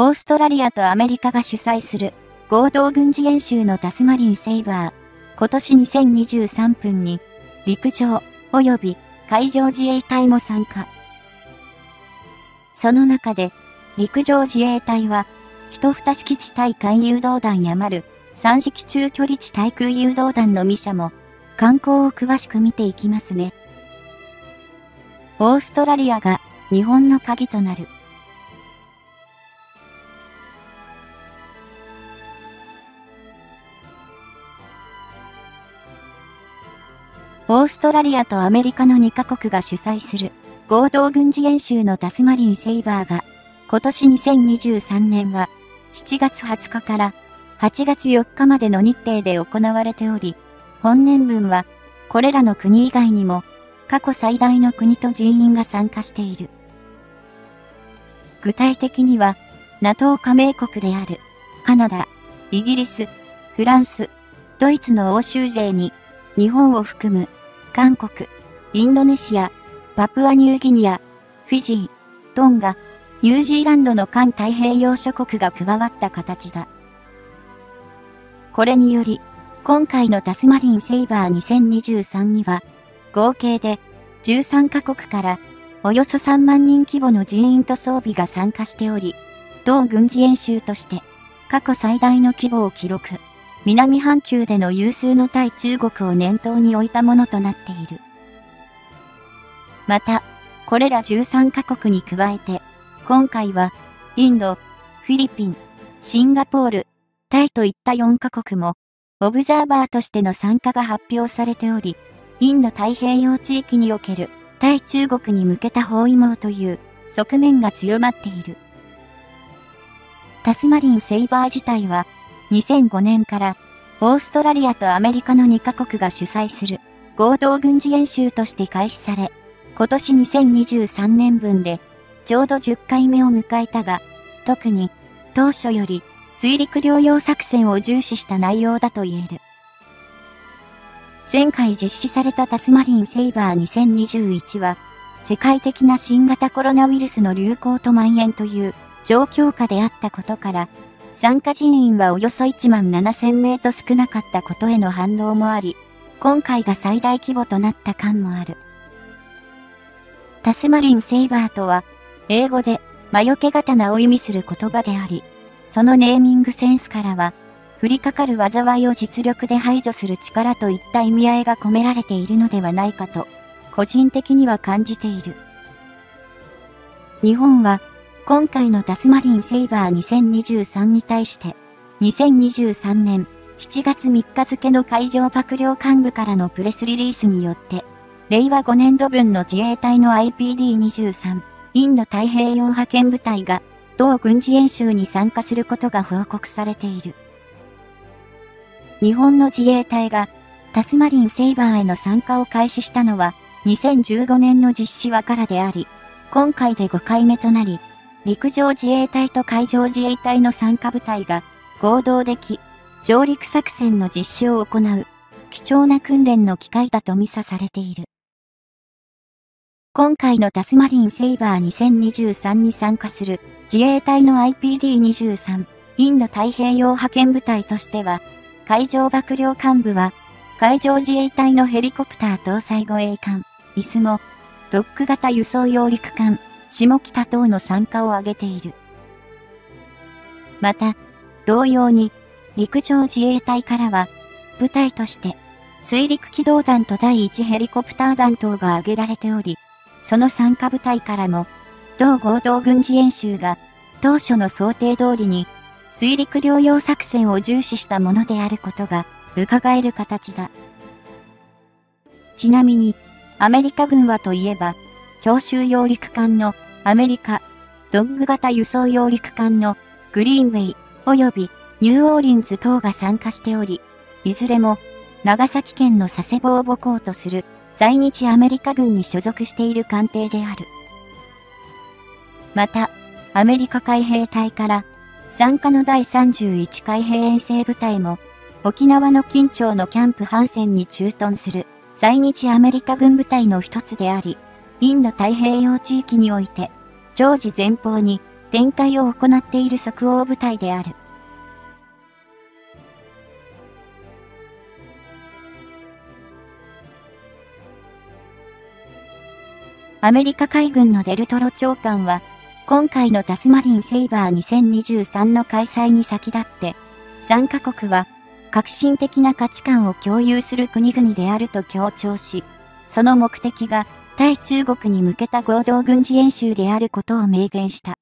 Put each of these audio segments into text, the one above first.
オーストラリアとアメリカが主催する合同軍事演習のタスマリンセイバー、今年2023分に陸上及び海上自衛隊も参加。その中で陸上自衛隊は、一二式地対艦誘導弾や丸、三式中距離地対空誘導弾のミシャも、観光を詳しく見ていきますね。オーストラリアが日本の鍵となる。オーストラリアとアメリカの2カ国が主催する合同軍事演習のタスマリンセイバーが今年2023年は7月20日から8月4日までの日程で行われており、本年分はこれらの国以外にも過去最大の国と人員が参加している。具体的には NATO 加盟国であるカナダ、イギリス、フランス、ドイツの欧州勢に日本を含む韓国、インドネシア、パプアニューギニア、フィジー、トンガ、ニュージーランドの環太平洋諸国が加わった形だ。これにより、今回のタスマリンセイバー2023には、合計で13カ国からおよそ3万人規模の人員と装備が参加しており、同軍事演習として過去最大の規模を記録。南半球での有数の対中国を念頭に置いたものとなっている。また、これら13カ国に加えて、今回は、インド、フィリピン、シンガポール、タイといった4カ国も、オブザーバーとしての参加が発表されており、インド太平洋地域における対中国に向けた包囲網という側面が強まっている。タスマリンセイバー自体は、2005年からオーストラリアとアメリカの2カ国が主催する合同軍事演習として開始され、今年2023年分でちょうど10回目を迎えたが、特に当初より水陸両用作戦を重視した内容だと言える。前回実施されたタスマリンセイバー2021は、世界的な新型コロナウイルスの流行と蔓延という状況下であったことから、参加人員はおよそ1万7000名と少なかったことへの反応もあり、今回が最大規模となった感もある。タスマリンセイバーとは、英語で魔除け刀を意味する言葉であり、そのネーミングセンスからは、降りかかる災いを実力で排除する力といった意味合いが込められているのではないかと、個人的には感じている。日本は、今回のタスマリンセイバー2023に対して、2023年7月3日付の海上幕僚幹部からのプレスリリースによって、令和5年度分の自衛隊の IPD23 インド太平洋派遣部隊が、同軍事演習に参加することが報告されている。日本の自衛隊が、タスマリンセイバーへの参加を開始したのは、2015年の実施話からであり、今回で5回目となり、陸上自衛隊と海上自衛隊の参加部隊が、合同でき、上陸作戦の実施を行う、貴重な訓練の機会だと見さされている。今回のタスマリンセイバー2023に参加する自衛隊の IPD23 インド太平洋派遣部隊としては、海上幕僚幹部は、海上自衛隊のヘリコプター搭載護衛艦、イスモ、ドック型輸送揚陸艦、下北等の参加を挙げている。また、同様に、陸上自衛隊からは、部隊として、水陸機動団と第1ヘリコプター団等が挙げられており、その参加部隊からも、同合同軍事演習が当初の想定通りに水陸両用作戦を重視したものであることが伺える形だ。ちなみに、アメリカ軍はといえば、強襲揚陸艦のアメリカ、ドッグ型輸送揚陸艦のグリーンウェイ及びニューオーリンズ等が参加しており、いずれも長崎県の佐世保を母港とする在日アメリカ軍に所属している艦艇である。また、アメリカ海兵隊から参加の第31海兵遠征部隊も沖縄の近町のキャンプハンセンに駐屯する在日アメリカ軍部隊の一つであり、インド太平洋地域において常時前方に展開を行っている即応部隊である。アメリカ海軍のデルトロ長官は、今回のタリスマン・セイバー2023の開催に先立って、参加国は核心的な価値観を共有する国々であると強調し、その目的が対中国に向けた合同軍事演習であることを明言した。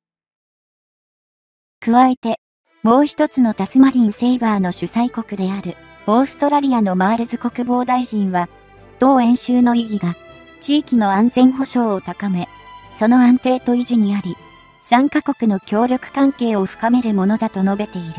加えて、もう一つのタリスマン・セイバーの主催国であるオーストラリアのマールズ国防大臣は、同演習の意義が地域の安全保障を高め、その安定と維持にあり、参加国の協力関係を深めるものだと述べている。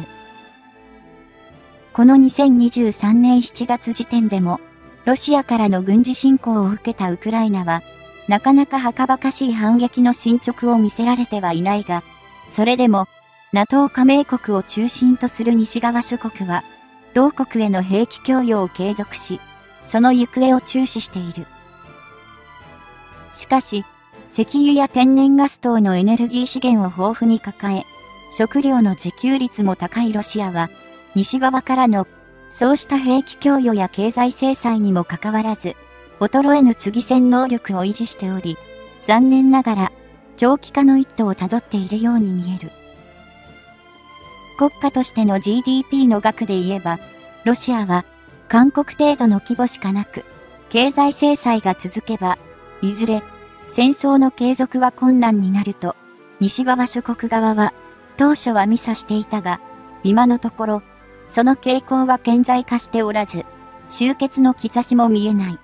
この2023年7月時点でも、ロシアからの軍事侵攻を受けたウクライナは、なかなかはかばかしい反撃の進捗を見せられてはいないが、それでも、NATO 加盟国を中心とする西側諸国は、同国への兵器供与を継続し、その行方を注視している。しかし、石油や天然ガス等のエネルギー資源を豊富に抱え、食料の自給率も高いロシアは、西側からの、そうした兵器供与や経済制裁にもかかわらず、衰えぬ次戦能力を維持しており、残念ながら、長期化の一途をたどっているように見える。国家としての GDP の額で言えば、ロシアは、韓国程度の規模しかなく、経済制裁が続けば、いずれ、戦争の継続は困難になると、西側諸国側は、当初はミサしていたが、今のところ、その傾向は顕在化しておらず、終結の兆しも見えない。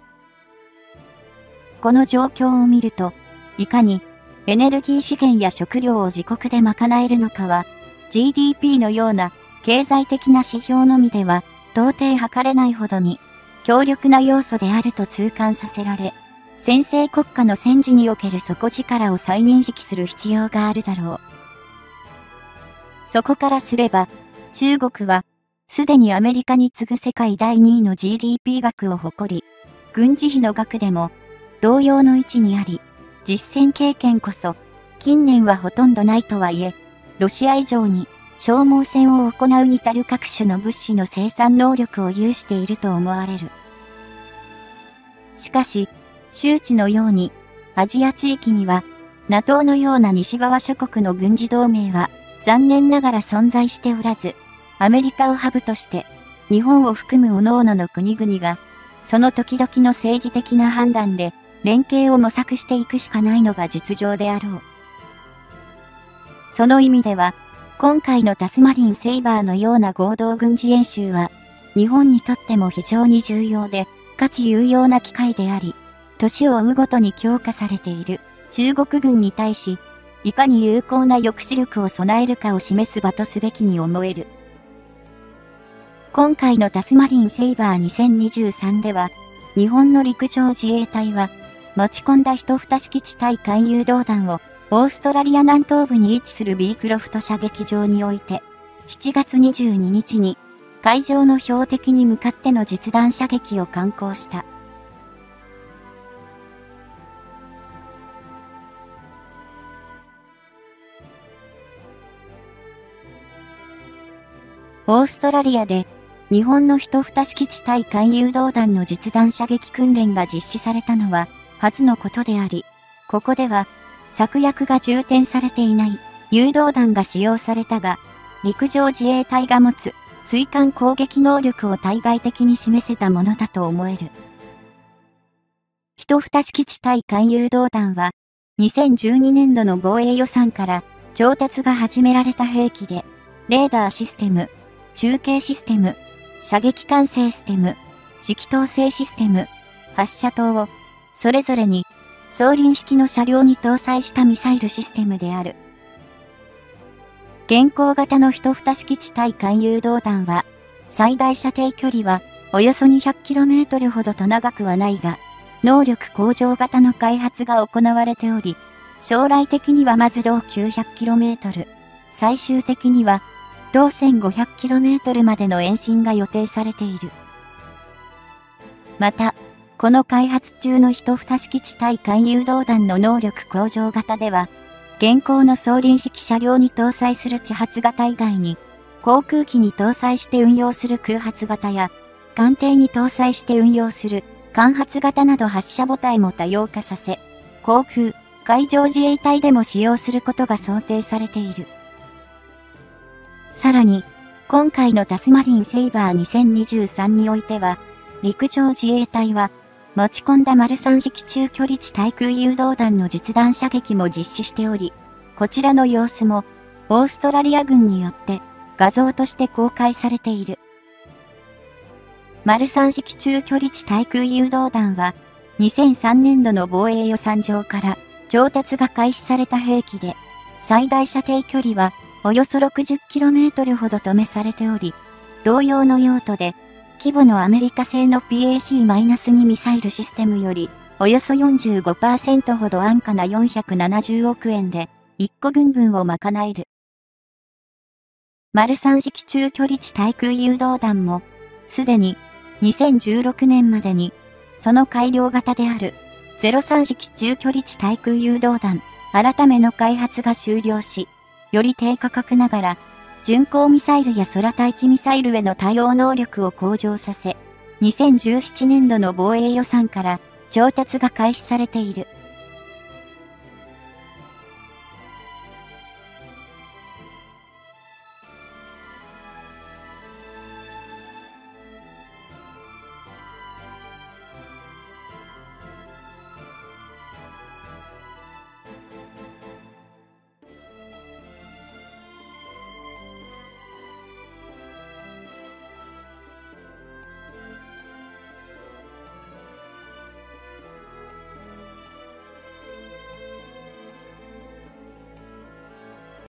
この状況を見ると、いかにエネルギー資源や食料を自国で賄えるのかは、GDP のような経済的な指標のみでは到底測れないほどに強力な要素であると痛感させられ、先制国家の戦時における底力を再認識する必要があるだろう。そこからすれば、中国は、すでにアメリカに次ぐ世界第2位の GDP 額を誇り、軍事費の額でも同様の位置にあり、実戦経験こそ、近年はほとんどないとはいえ、ロシア以上に消耗戦を行うに足る各種の物資の生産能力を有していると思われる。しかし、周知のように、アジア地域には、NATO のような西側諸国の軍事同盟は、残念ながら存在しておらず、アメリカをハブとして、日本を含む各々の国々が、その時々の政治的な判断で、連携を模索していくしかないのが実情であろう。その意味では、今回のタスマリン・セイバーのような合同軍事演習は、日本にとっても非常に重要で、かつ有用な機会であり、年を追うごとに強化されている中国軍に対し、いかに有効な抑止力を備えるかを示す場とすべきに思える。今回のタスマリンセイバー2023では、日本の陸上自衛隊は、持ち込んだ一蓋式地対艦誘導弾を、オーストラリア南東部に位置するビークロフト射撃場において、7月22日に、海上の標的に向かっての実弾射撃を敢行した。オーストラリアで日本の一蓋式地対艦誘導弾の実弾射撃訓練が実施されたのは初のことであり、ここでは策略が重点されていない誘導弾が使用されたが、陸上自衛隊が持つ追艦攻撃能力を対外的に示せたものだと思える。一蓋式地対艦誘導弾は、2012年度の防衛予算から調達が始められた兵器で、レーダーシステム、中継システム、射撃管制システム、指揮統制システム、発射塔を、それぞれに、総輪式の車両に搭載したミサイルシステムである。現行型の一蓋式地対艦誘導弾は、最大射程距離はおよそ 200km ほどと長くはないが、能力向上型の開発が行われており、将来的にはまず同 900km、最終的には同 1500km までの延伸が予定されている。また、この開発中の一蓋式地対艦誘導弾の能力向上型では、現行の総輪式車両に搭載する地発型以外に、航空機に搭載して運用する空発型や、艦艇に搭載して運用する艦発型など発射母体も多様化させ、航空、海上自衛隊でも使用することが想定されている。さらに、今回のタスマリンセイバー2023においては、陸上自衛隊は、持ち込んだ丸三式中距離地対空誘導弾の実弾射撃も実施しており、こちらの様子も、オーストラリア軍によって画像として公開されている。丸三式中距離地対空誘導弾は、2003年度の防衛予算上から調達が開始された兵器で、最大射程距離はおよそ 60km ほど止めされており、同様の用途で、規模のアメリカ製の PAC-2 ミサイルシステムより、およそ45%ほど安価な470億円で、1個軍分を賄える。丸三式中距離地対空誘導弾も、すでに2016年までに、その改良型である、03式中距離地対空誘導弾、改めの開発が終了し、より低価格ながら、巡航ミサイルや空対地ミサイルへの対応能力を向上させ、2017年度の防衛予算から調達が開始されている。